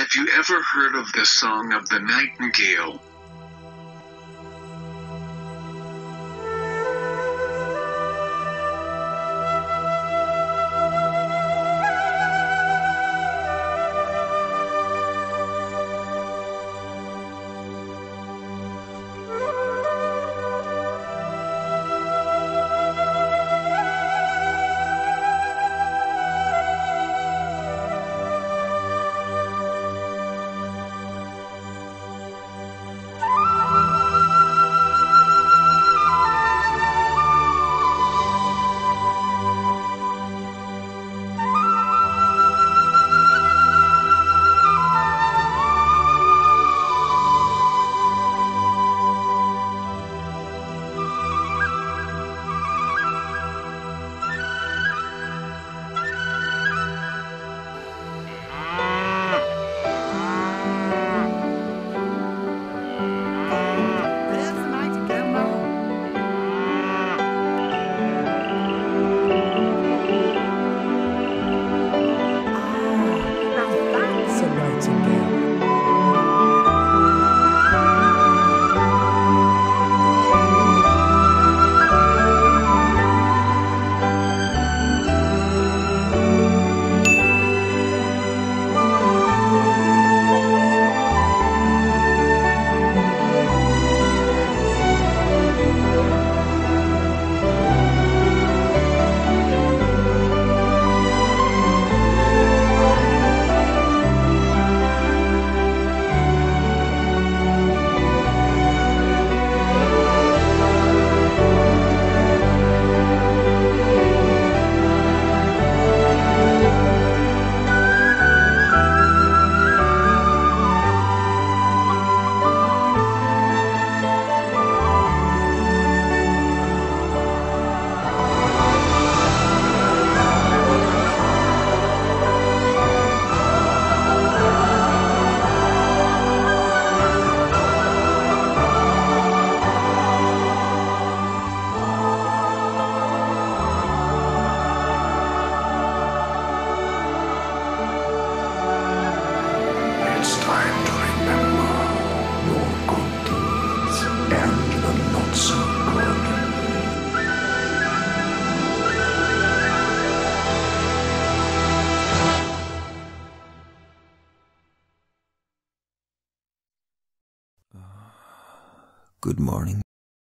Have you ever heard of the Song of the Nightingale? Good morning.